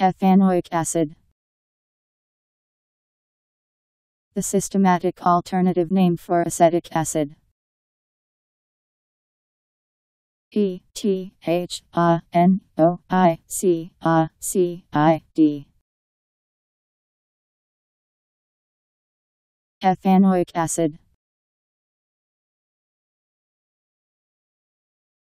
Ethanoic acid. The systematic alternative name for acetic acid. E T H A N O I C A C I D. Ethanoic acid.